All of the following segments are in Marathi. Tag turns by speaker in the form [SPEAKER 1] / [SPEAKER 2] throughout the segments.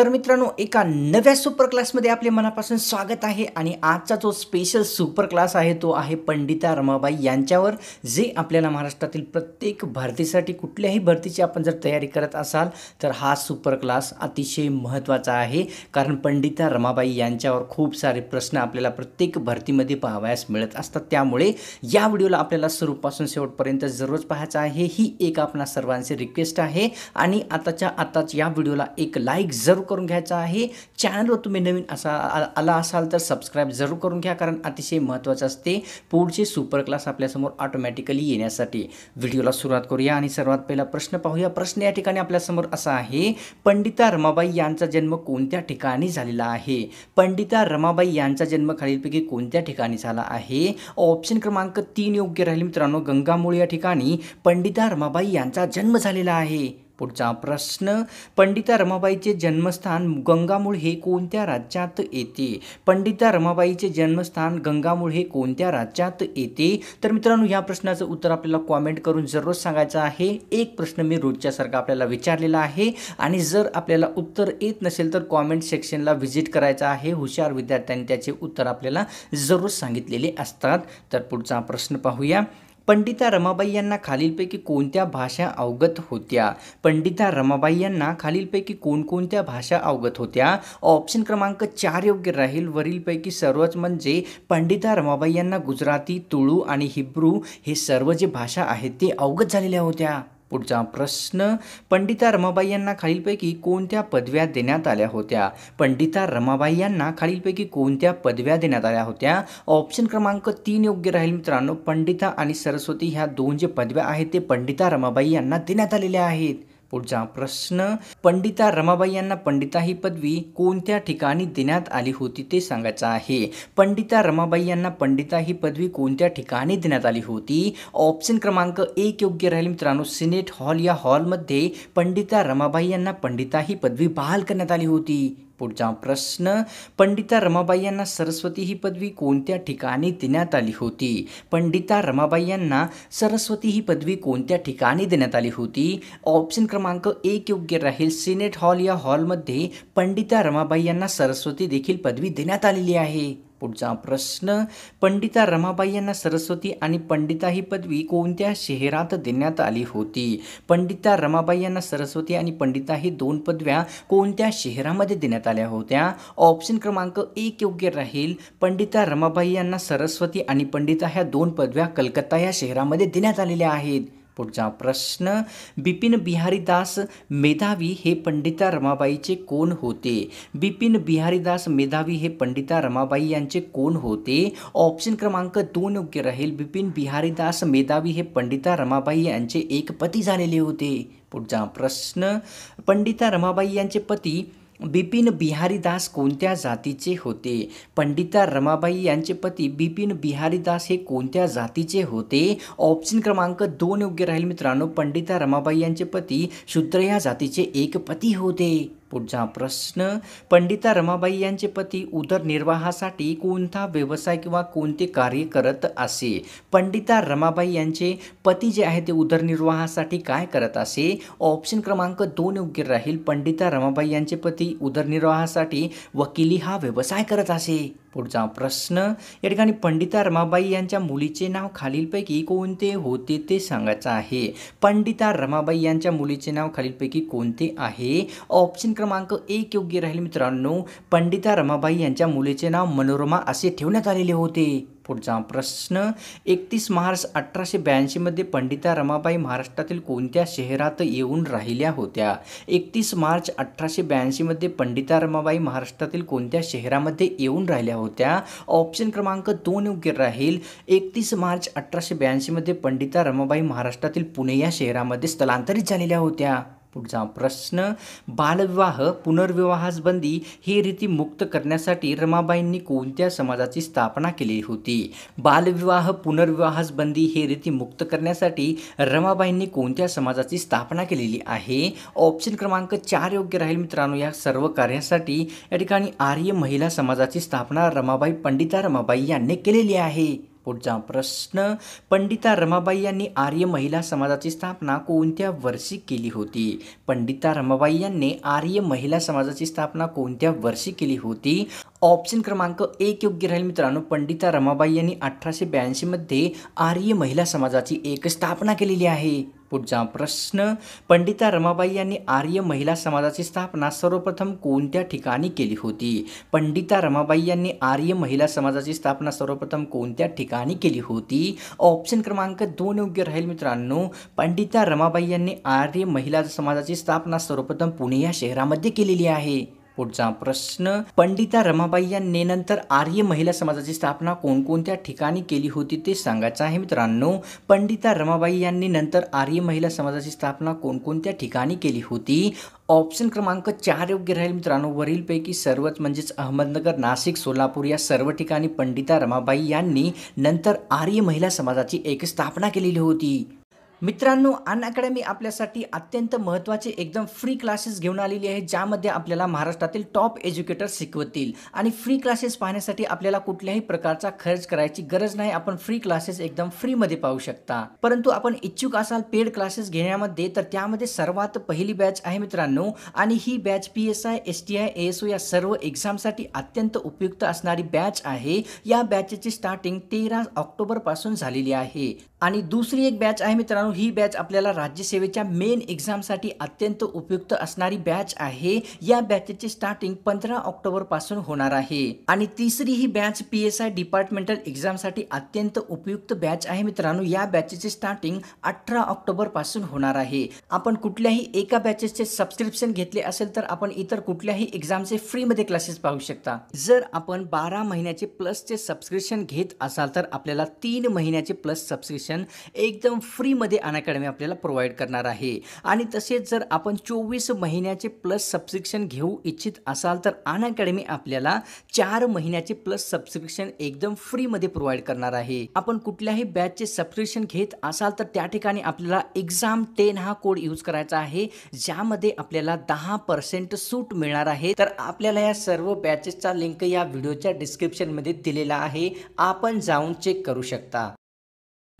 [SPEAKER 1] तर मित्रांनो एका नव्या सुपर क्लासमध्ये आपले मनापासून स्वागत आहे आणि आजचा जो स्पेशल सुपर क्लास आहे तो आहे पंडिता रमाबाई यांच्यावर जे आपल्याला महाराष्ट्रातील प्रत्येक भरतीसाठी कुठल्याही भरतीची आपण जर तयारी करत असाल तर हा सुपर क्लास अतिशय महत्त्वाचा आहे. कारण पंडिता रमाबाई यांच्यावर खूप सारे प्रश्न आपल्याला प्रत्येक भरतीमध्ये पाहावयास मिळत असतात. त्यामुळे या व्हिडिओला आपल्याला सुरूपासून शेवटपर्यंत जरूरच पाहायचं आहे. ही एक आपणा सर्वांची रिक्वेस्ट आहे. आणि आताच्या आताच या व्हिडिओला एक लाईक जरूर करून घ्यायचा आहे. चॅनलवर तुम्ही नवीन असा आ- आला असाल तर सबस्क्राईब जरूर करून घ्या कारण अतिशय महत्त्वाचं असते. पुढचे सुपर क्लास आपल्यासमोर ऑटोमॅटिकली येण्यासाठी. व्हिडिओला सुरुवात करूया आणि सर्वात पहिला प्रश्न पाहूया. प्रश्न या ठिकाणी आपल्यासमोर असा आहे. पंडिता रमाबाई यांचा जन्म कोणत्या ठिकाणी झालेला आहे? पंडिता रमाबाई यांचा जन्म खालीलपैकी कोणत्या ठिकाणी झाला आहे? ऑप्शन क्रमांक तीन योग्य राहील मित्रांनो. गंगामूळ या ठिकाणी पंडिता रमाबाई यांचा जन्म झालेला आहे. पुढचा प्रश्न. पंडिता रमाबाईचे जन्मस्थान गंगामूळ हे कोणत्या राज्यात येते? पंडिता रमाबाईचे जन्मस्थान गंगामूळ हे कोणत्या राज्यात येते? तर मित्रांनो या प्रश्नाचं उत्तर आपल्याला कॉमेंट करून जरूर सांगायचं आहे. एक प्रश्न मी रोजच्यासारखा आपल्याला विचारलेला आहे. आणि जर आपल्याला उत्तर येत नसेल तर कॉमेंट सेक्शनला व्हिजिट करायचं आहे. हुशार विद्यार्थ्यांनी त्याचे उत्तर आपल्याला जरूर सांगितलेले असतात. तर पुढचा प्रश्न पाहूया. पंडिता रमाबाई यांना खालीलपैकी कोणत्या भाषा अवगत होत्या? पंडिता रमाबाई यांना खालीलपैकी कोणकोणत्या भाषा अवगत होत्या? ऑप्शन क्रमांक चार योग्य राहील. वरीलपैकी सर्वच म्हणजे पंडिता रमाबाई यांना गुजराती तुळू आणि हिब्रू हे सर्व जे भाषा आहेत ते अवगत झालेल्या होत्या. पुढचा प्रश्न. पंडिता रमाबाई यांना खालीलपैकी कोणत्या पदव्या देण्यात आल्या होत्या? पंडिता रमाबाई यांना खालीलपैकी कोणत्या पदव्या देण्यात आल्या होत्या? ऑप्शन क्रमांक तीन योग्य राहील मित्रांनो. पंडिता आणि सरस्वती ह्या दोन जे पदव्या आहेत ते पंडिता रमाबाई यांना देण्यात आलेल्या आहेत. पुढचा प्रश्न. पंडिता रमाबाई यांना पंडिता ही पदवी कोणत्या ठिकाणी देण्यात आली होती ते सांगायचं आहे. पंडिता रमाबाई यांना पंडिता ही पदवी कोणत्या ठिकाणी देण्यात आली होती? ऑप्शन क्रमांक एक योग्य राहील मित्रांनो सिनेट हॉल. या हॉलमध्ये पंडिता रमाबाई यांना पंडिता ही पदवी बहाल करण्यात आली होती. पुढचा प्रश्न पंडिता रमाबाई यांना सरस्वती ही पदवी कोणत्या ठिकाणी देण्यात आली होती? पंडिता रमाबाई यांना सरस्वती ही पदवी कोणत्या ठिकाणी देण्यात आली होती? ऑप्शन क्रमांक एक योग्य राहील. सिनेट हॉल या हॉलमध्ये पंडिता रमाबाई यांना सरस्वती देखील पदवी देण्यात आलेली आहे. पुढचा प्रश्न. पंडिता रमाबाई यांना सरस्वती आणि पंडिता ही पदवी कोणत्या शहरात देण्यात आली होती? पंडिता रमाबाई यांना सरस्वती आणि पंडिता ही दोन पदव्या कोणत्या शहरामध्ये देण्यात आल्या होत्या? ऑप्शन क्रमांक एक योग्य राहील. पंडिता रमाबाई यांना सरस्वती आणि पंडिता ह्या दोन पदव्या कलकत्ता या शहरामध्ये देण्यात आलेल्या आहेत. पुढचा प्रश्न बिपिन बिहारीदास मेधावी हे पंडिता रमाबाईचे कोण होते? बिपिन बिहारीदास मेधावी हे पंडिता रमाबाई यांचे कोण होते? ऑप्शन क्रमांक दोन योग्य राहील. बिपिन बिहारीदास मेधावी हे पंडिता रमाबाई यांचे एक पती झालेले होते. पुढचा प्रश्न पंडिता रमाबाई यांचे पती बिपिन बिहारी दास कोणत्या जातीचे होते? पंडिता रमाबाई यांचे पती बिपिन बिहारी दास हे कोणत्या जातीचे होते? ऑप्शन क्रमांक दोन योग्य राहील मित्रांनो. पंडिता रमाबाई यांचे पती शूद्र या जातीचे एक पती होते. पुढचा प्रश्न पंडिता रमाबाई यांचे पती उदरनिर्वाहासाठी कोणता व्यवसाय किंवा कोणते कार्य करत असे? पंडिता रमाबाई यांचे पती जे आहे ते उदरनिर्वाहासाठी काय करत असे? ऑप्शन क्रमांक दोन योग्य राहील. पंडिता रमाबाई यांचे पती उदरनिर्वाहासाठी वकिली हा व्यवसाय करत असे. पुढचा प्रश्न या ठिकाणी पंडिता रमाबाई यांच्या मुलीचे नाव खालीलपैकी कोणते होते ते सांगायचं आहे. पंडिता रमाबाई यांच्या मुलीचे नाव खालीलपैकी कोणते आहे? ऑप्शन क्रमांक एक योग्य राहील मित्रांनो. पंडिता रमाबाई यांच्या मुलीचे नाव मनोरमा असे ठेवण्यात आलेले होते. पुढचा प्रश्न एकतीस मार्च अठराशे ब्याऐंशीमध्ये पंडिता रमाबाई महाराष्ट्रातील कोणत्या शहरात येऊन राहिल्या होत्या? एकतीस मार्च अठराशे ब्याऐंशीमध्ये पंडिता रमाबाई महाराष्ट्रातील कोणत्या शहरामध्ये येऊन राहिल्या होत्या? ऑप्शन क्रमांक दोन योग्य राहील. एकतीस मार्च अठराशे ब्याऐंशीमध्ये पंडिता रमाबाई महाराष्ट्रातील पुणे या शहरामध्ये स्थलांतरित झालेल्या होत्या. पुढचा प्रश्न बालविवाह पुनर्विवाहास बंदी ही रीती मुक्त करण्यासाठी रमाबाईंनी कोणत्या समाजाची स्थापना केली होती? बालविवाह पुनर्विवाहास बंदी ही रीती मुक्त करण्यासाठी रमाबाईंनी कोणत्या समाजाची स्थापना केलेली आहे? ऑप्शन क्रमांक चार योग्य राहील मित्रांनो या सर्व कार्यासाठी या ठिकाणी आर्य महिला समाजाची स्थापना रमाबाई पंडिता रमाबाई यांनी केलेली आहे. पुढचा प्रश्न. पंडिता रमाबाई यांनी आर्य महिला समाजाची स्थापना कोणत्या वर्षी केली होती? पंडिता रमाबाई यांनी आर्य महिला समाजाची स्थापना कोणत्या वर्षी केली होती? ऑप्शन क्रमांक एक योग्य राहील मित्रांनो. पंडिता रमाबाई यांनी अठराशे ब्याऐंशीमध्ये आर्य महिला समाजाची एक स्थापना केलेली आहे. पुढचा प्रश्न. पंडिता रमाबाई यांनी आर्य महिला समाजाची स्थापना सर्वप्रथम कोणत्या ठिकाणी केली होती? पंडिता रमाबाई यांनी आर्य महिला समाजाची स्थापना सर्वप्रथम कोणत्या ठिकाणी केली होती? ऑप्शन क्रमांक दोन योग्य राहील मित्रांनो. पंडिता रमाबाई यांनी आर्य महिला समाजाची स्थापना सर्वप्रथम पुणे या शहरामध्ये केलेली आहे. पुढचा प्रश्न. पंडिता रमाबाई यांनी नंतर आर्य महिला समाजाची स्थापना कोणकोणत्या ठिकाणी केली होती ते सांगायचं आहे मित्रांनो. पंडिता रमाबाई यांनी नंतर आर्य महिला समाजाची स्थापना कोणकोणत्या ठिकाणी केली होती? ऑप्शन क्रमांक चार योग्य राहील मित्रांनो. वरीलपैकी सर्वच म्हणजेच अहमदनगर नाशिक सोलापूर या सर्व ठिकाणी पंडिता रमाबाई यांनी नंतर आर्य महिला समाजाची एक स्थापना केलेली होती. मित्रांनो अन अकॅडमी आपल्यासाठी अत्यंत महत्त्वाचे एकदम फ्री क्लासेस घेऊन आलेली आहे ज्यामध्ये आपल्याला महाराष्ट्रातील टॉप एज्युकेटर शिकवतील. आणि फ्री क्लासेस पाहण्यासाठी आपल्याला कुठल्याही प्रकारचा खर्च करायची गरज नाही आपण फ्री क्लासेस एकदम फ्रीमध्ये पाहू शकता. परंतु आपण इच्छुक असाल पेड क्लासेस घेण्यामध्ये तर त्यामध्ये सर्वात पहिली बॅच आहे मित्रांनो आणि ही batch P S I S T I S O या सर्व एक्झामसाठी अत्यंत उपयुक्त असणारी बॅच आहे. या बॅचची स्टार्टिंग तेरा ऑक्टोबरपासून झालेली आहे. आणि दुसरी एक बॅच आहे मित्रांनो ही बॅच आपल्याला राज्यसेवेच्या मेन एक्झामसाठी अत्यंत उपयुक्त असणारी बॅच आहे. या बॅचची स्टार्टिंग पंधरा ऑक्टोबरपासून होणार आहे. आणि तिसरी ही batch P S I departmental एक्झामसाठी अत्यंत उपयुक्त बॅच आहे मित्रांनो. या बॅचेचे स्टार्टिंग अठरा ऑक्टोबरपासून होणार आहे. आपण कुठल्याही एका बॅचेसचे सबस्क्रिप्शन घेतले असेल तर आपण इतर कुठल्याही एक्झामचे फ्रीमध्ये क्लासेस पाहू शकता. जर आपण बारा महिन्याचे प्लसचे सबस्क्रिप्शन घेत असाल तर आपल्याला तीन महिन्याचे प्लस सबस्क्रिप्शन एकदम फ्रीमध्ये अनअकॅडमी आपल्याला प्रोव्हाइड करणार आहे. आणि तसेच जर आपण चोवीस महिन्याचे प्लस सबस्क्रिप्शन घेऊ इच्छित असाल तर अनअकॅडमी आपल्याला चार महिन्याचे प्लस सबस्क्रिप्शन एकदम फ्रीमध्ये प्रोव्हाइड करणार आहे. आपण कुठल्याही बॅचचे सबस्क्रिप्शन घेत असाल तर त्या ठिकाणी आपल्याला एक्झाम टेन हा कोड यूज करायचा आहे. ज्यामध्ये आपल्याला दहा पर्सेंट सूट मिळणार आहे. तर आपल्याला या सर्व बॅचेसचा लिंक या व्हिडिओच्या डिस्क्रिप्शनमध्ये दिलेला आहे. आपण जाऊन चेक करू शकता.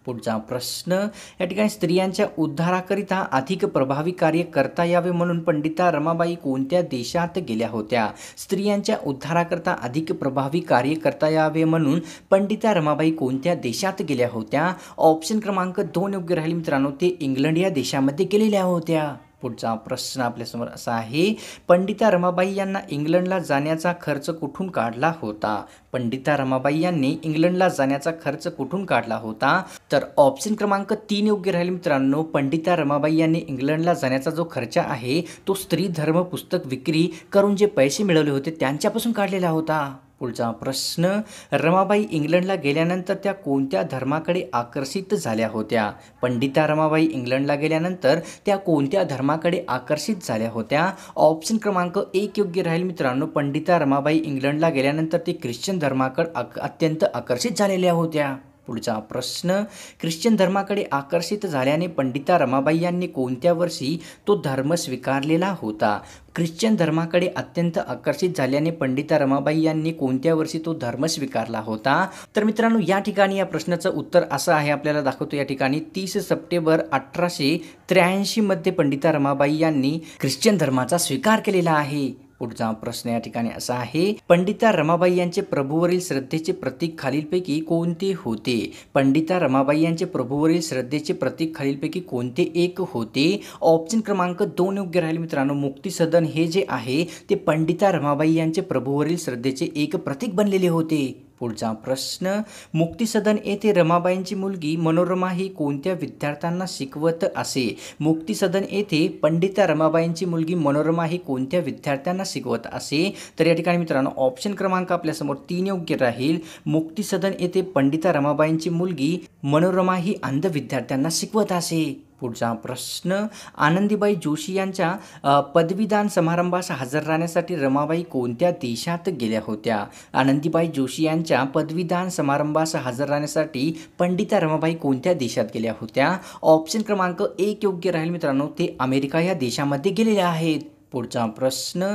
[SPEAKER 1] पुढचा प्रश्न या ठिकाणी स्त्रियांच्या उद्धाराकरिता अधिक प्रभावी कार्य करता यावे म्हणून पंडिता रमाबाई कोणत्या देशात गेल्या होत्या? स्त्रियांच्या उद्धाराकरता अधिक प्रभावी कार्य करता यावे म्हणून पंडिता रमाबाई कोणत्या देशात गेल्या होत्या? ऑप्शन क्रमांक दोन योग्य राहील मित्रांनो ते इंग्लंड या देशामध्ये गेलेल्या होत्या. पुढचा प्रश्न आपल्यासमोर असा आहे पंडिता रमाबाई यांना इंग्लंडला जाण्याचा खर्च कुठून काढला होता? पंडिता रमाबाई यांनी इंग्लंडला जाण्याचा खर्च कुठून काढला होता? तर ऑप्शन क्रमांक तीन योग्य राहील मित्रांनो पंडिता रमाबाई यांनी इंग्लंडला जाण्याचा जो खर्च आहे तो स्त्री धर्म पुस्तक विक्री करून जे पैसे मिळवले होते त्यांच्यापासून काढलेला होता. पुढचा प्रश्न रमाबाई इंग्लंडला गेल्यानंतर त्या कोणत्या धर्माकडे आकर्षित झाल्या होत्या? पंडिता रमाबाई इंग्लंडला गेल्यानंतर त्या कोणत्या धर्माकडे आकर्षित झाल्या होत्या? ऑप्शन क्रमांक एक योग्य राहील मित्रांनो. पंडिता रमाबाई इंग्लंडला गेल्यानंतर ते ख्रिश्चन धर्माकडे अत्यंत आकर्षित झालेल्या होत्या. पुढचा प्रश्न. ख्रिश्चन धर्माकडे आकर्षित झाल्याने पंडिता रमाबाई यांनी कोणत्या वर्षी तो धर्म स्वीकारलेला होता? ख्रिश्चन धर्माकडे अत्यंत आकर्षित झाल्याने पंडिता रमाबाई यांनी कोणत्या वर्षी तो धर्म स्वीकारला होता? तर मित्रांनो या ठिकाणी या प्रश्नाचं उत्तर असं आहे आपल्याला दाखवतो या ठिकाणी. तीस सप्टेंबर अठराशे त्र्याऐंशीमध्ये पंडिता रमाबाई यांनी ख्रिश्चन धर्माचा स्वीकार केलेला आहे. पुढचा प्रश्न या ठिकाणी असा आहे पंडिता रमाबाई यांचे प्रभूवरील श्रद्धेचे प्रतीक खालीलपैकी कोणते होते? पंडिता रमाबाई यांचे प्रभूवरील श्रद्धेचे प्रतीक खालीलपैकी कोणते एक होते? ऑप्शन क्रमांक दोन योग्य राहील मित्रांनो. मुक्ती सदन हे जे आहे ते पंडिता रमाबाई यांचे प्रभूवरील श्रद्धेचे एक प्रतीक बनलेले होते. पुढचा प्रश्न मुक्तिसदन येथे रमाबाईंची मुलगी मनोरमा ही कोणत्या विद्यार्थ्यांना शिकवत असे? मुक्तिसदन येथे पंडिता रमाबाईंची मुलगी मनोरमा ही कोणत्या विद्यार्थ्यांना शिकवत असे? तर या ठिकाणी मित्रांनो ऑप्शन क्रमांक आपल्यासमोर तीन योग्य राहील. मुक्तिसदन येथे पंडिता रमाबाईंची मुलगी मनोरमा ही अंध विद्यार्थ्यांना शिकवत असे. पुढचा प्रश्न. आनंदीबाई जोशी यांच्या पदवीदान समारंभास हजर राहण्यासाठी रमाबाई कोणत्या देशात गेल्या होत्या? आनंदीबाई जोशी यांच्या पदवीदान समारंभास हजर राहण्यासाठी पंडिता रमाबाई कोणत्या देशात गेल्या होत्या? ऑप्शन क्रमांक एक योग्य राहील मित्रांनो ते अमेरिका या देशामध्ये गेलेल्या आहेत. पुढचा प्रश्न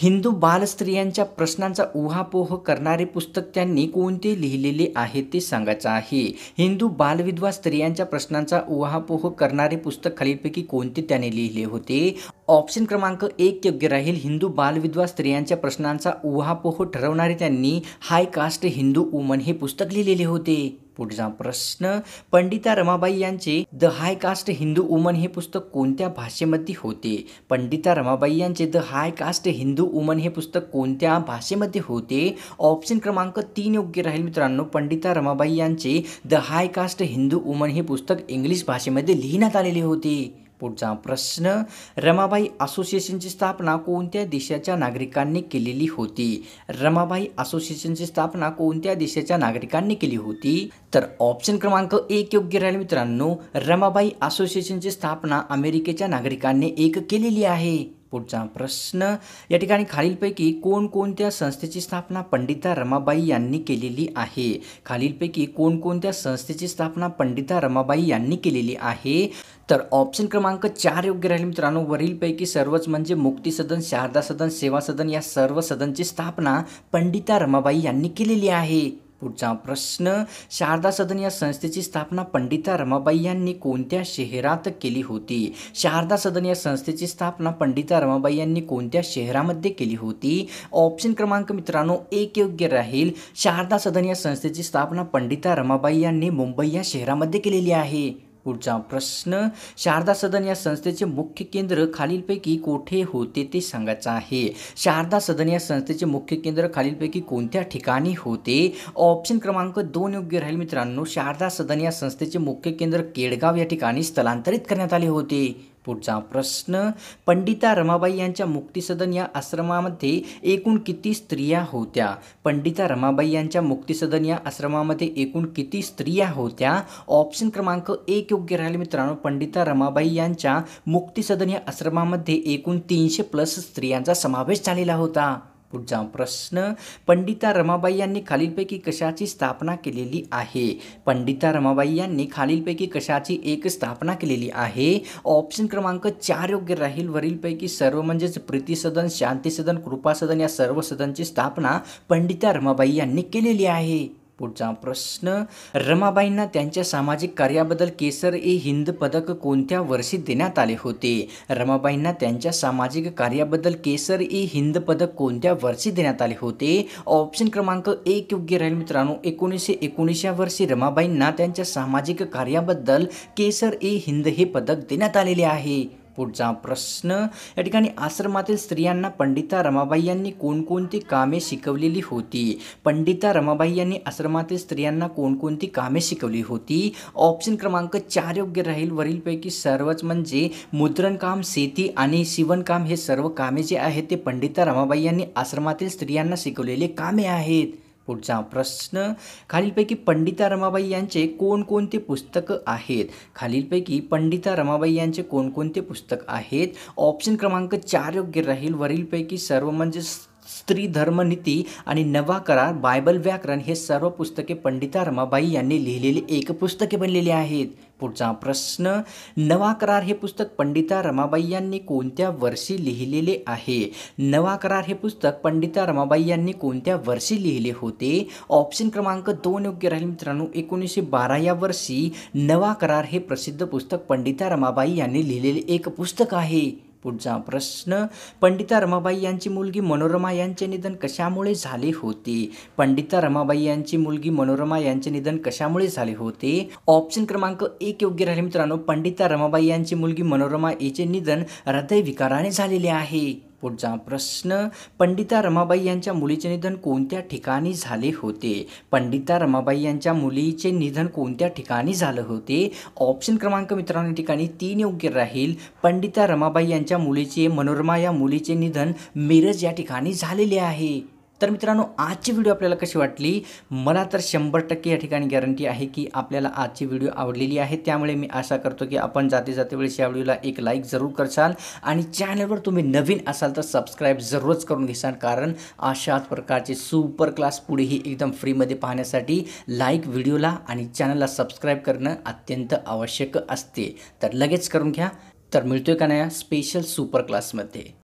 [SPEAKER 1] हिंदू बाल स्त्रियांच्या प्रश्नांचा उहापोह करणारे पुस्तक त्यांनी कोणते लिहिलेले आहे ते सांगायचं आहे. हिंदू बालविधवा स्त्रियांच्या प्रश्नांचा उहापोह करणारे पुस्तक खालीलपैकी कोणते त्याने लिहिले होते? ऑप्शन क्रमांक एक योग्य राहील. हिंदू बालविधवा स्त्रियांच्या प्रश्नांचा उहापोह ठरवणारे त्यांनी हाय कास्ट हिंदू वुमन हे पुस्तक लिहिलेले होते. पुढचा प्रश्न पंडिता रमाबाई यांचे the high caste Hindu woman हे पुस्तक कोणत्या भाषेमध्ये होते? पंडिता रमाबाई यांचे the high caste Hindu woman हे पुस्तक कोणत्या भाषेमध्ये होते? ऑप्शन क्रमांक तीन योग्य राहील मित्रांनो. पंडिता रमाबाई यांचे the high caste Hindu woman हे पुस्तक इंग्लिश भाषेमध्ये लिहिण्यात आलेले होते. पुढचा प्रश्न रमाबाई असोसिएशनची स्थापना कोणत्या देशाच्या नागरिकांनी केलेली होती? रमाबाई असोसिएशनची स्थापना कोणत्या देशाच्या नागरिकांनी केली होती? तर ऑप्शन क्रमांक एक योग्य राहील मित्रांनो. रमाबाई असोसिएशनची स्थापना अमेरिकेच्या नागरिकांनी एक केलेली आहे. पुढचा प्रश्न. या ठिकाणी खालीलपैकी कोणकोणत्या संस्थेची स्थापना पंडिता रमाबाई यांनी केलेली आहे? खालीलपैकी कोणकोणत्या संस्थेची स्थापना पंडिता रमाबाई यांनी केलेली आहे? तर ऑप्शन क्रमांक चार योग्य राहील मित्रांनो. वरीलपैकी सर्वच म्हणजे मुक्ती सदन शारदा सदन सेवा सदन या सर्व सदनची स्थापना पंडिता रमाबाई यांनी केलेली आहे. पुढचा प्रश्न शारदा सदन या संस्थेची स्थापना पंडिता रमाबाई यांनी कोणत्या शहरात केली होती? शारदा सदन या संस्थेची स्थापना पंडिता रमाबाई यांनी कोणत्या शहरामध्ये केली होती? ऑप्शन क्रमांक मित्रांनो एक योग्य राहील. शारदा सदन या संस्थेची स्थापना पंडिता रमाबाई यांनी मुंबई या शहरामध्ये केलेली आहे. पुढचा प्रश्न शारदा सदन या संस्थेचे मुख्य केंद्र खालीलपैकी कोठे होते ते सांगायचं आहे. शारदा सदन या संस्थेचे मुख्य केंद्र खालीलपैकी कोणत्या ठिकाणी होते? ऑप्शन क्रमांक दोन योग्य राहील मित्रांनो. शारदा सदन या संस्थेचे मुख्य केंद्र केडगाव या ठिकाणी स्थलांतरित करण्यात आले होते. पुढचा प्रश्न. पंडिता रमाबाई यांच्या मुक्तिसदन या आश्रमामध्ये एकूण किती स्त्रिया होत्या? पंडिता रमाबाई यांच्या मुक्तिसदन या आश्रमामध्ये एकूण किती स्त्रिया होत्या? ऑप्शन क्रमांक एक योग्य राहील मित्रांनो. पंडिता रमाबाई यांच्या मुक्तिसदन या आश्रमामध्ये एकूण तीनशे प्लस स्त्रियांचा समावेश झालेला होता. पुढचा प्रश्न पंडिता रमाबाई यांनी खालीलपैकी कशाची स्थापना केलेली आहे? पंडिता रमाबाई यांनी खालीलपैकी कशाची एक स्थापना केलेली आहे? ऑप्शन क्रमांक चार योग्य राहील. वरीलपैकी सर्व म्हणजेच प्रीती सदन कृपासदन या सर्व सदनची स्थापना पंडिता रमाबाई यांनी केलेली आहे. पुढचा प्रश्न. रमाबाईंना त्यांच्या सामाजिक कार्याबद्दल केसर ए हिंद पदक कोणत्या वर्षी देण्यात आले होते? रमाबाईंना त्यांच्या सामाजिक कार्याबद्दल केसर ए हिंद पदक कोणत्या वर्षी देण्यात आले होते? ऑप्शन क्रमांक एक योग्य राहील मित्रांनो. एकोणीसशे एकोणीसच्या वर्षी रमाबाईंना त्यांच्या सामाजिक कार्याबद्दल केसर ए हिंद हे पदक देण्यात आलेले आहे. पुढचा प्रश्न. या ठिकाणी आश्रमातील स्त्रियांना पंडिता रमाबाई यांनी कोणकोणती कामे शिकवलेली होती? पंडिता रमाबाई यांनी आश्रमातील स्त्रियांना कोणकोणती कामे शिकवली होती? ऑप्शन क्रमांक चार योग्य राहील. वरीलपैकी सर्वच म्हणजे मुद्रणकाम शेती आणि शिवणकाम हे सर्व कामे जे आहेत ते पंडिता रमाबाई यांनी आश्रमातील स्त्रियांना शिकवलेले कामे आहेत. पुढचा प्रश्न. खालीलपैकी पंडिता रमाबाई यांचे कोणकोणते पुस्तकं आहेत? खालीलपैकी पंडिता रमाबाई यांचे कोणकोणते पुस्तक आहेत? ऑप्शन क्रमांक चार योग्य राहील. वरीलपैकी सर्व म्हणजे स्त्री धर्मनीती आणि नवा करार बायबल व्याकरण हे सर्व पुस्तके पंडिता रमाबाई यांनी लिहिलेली एक पुस्तके बनलेली आहेत. पुढचा प्रश्न नवा करार हे पुस्तक पंडिता रमाबाई यांनी कोणत्या वर्षी लिहिलेले आहे? नवा करार हे पुस्तक पंडिता रमाबाई यांनी कोणत्या वर्षी लिहिले होते? ऑप्शन क्रमांक दोन योग्य राहील मित्रांनो. एकोणीसशे बारा या वर्षी नवा करार हे प्रसिद्ध पुस्तक पंडिता रमाबाई यांनी लिहिलेले एक पुस्तक आहे. पुढचा प्रश्न पंडिता रमाबाई यांची मुलगी मनोरमा यांचे निधन कशामुळे झाले होते? पंडिता रमाबाई यांची मुलगी मनोरमा यांचे निधन कशामुळे झाले होते? ऑप्शन क्रमांक एक योग्य राहिले मित्रांनो पंडिता रमाबाई यांची मुलगी मनोरमा याचे निधन हृदयविकाराने झालेले आहे. पुढचा प्रश्न पंडिता रमाबाई यांच्या मुलीचे निधन कोणत्या ठिकाणी झाले होते? पंडिता रमाबाई यांच्या मुलीचे निधन कोणत्या ठिकाणी झालं होते? ऑप्शन क्रमांक मित्रांनो ठिकाणी तीन योग्य राहील. पंडिता रमाबाई यांच्या मुलीचे मनोरमा या मुलीचे निधन मिरज या ठिकाणी झालेले आहे. तर मित्रांनो आजची व्हिडिओ आपल्याला कशी वाटली? मला तर शंभर टक्के या ठिकाणी गॅरंटी आहे की आपल्याला आजची व्हिडिओ आवडलेली आहे. त्यामुळे मी आशा करतो की आपण जाते जाते वेळेस या व्हिडिओला एक लाईक जरूर करसाल. आणि चॅनलवर तुम्ही नवीन असाल तर सबस्क्राईब जरूरच करून घेसाल. कारण अशाच प्रकारचे सुपर क्लास पुढेही एकदम फ्रीमध्ये पाहण्यासाठी लाईक व्हिडिओला आणि चॅनलला सबस्क्राईब करणं अत्यंत आवश्यक असते. तर लगेच करून घ्या. तर मिळतोय का नाही स्पेशल सुपर क्लासमध्ये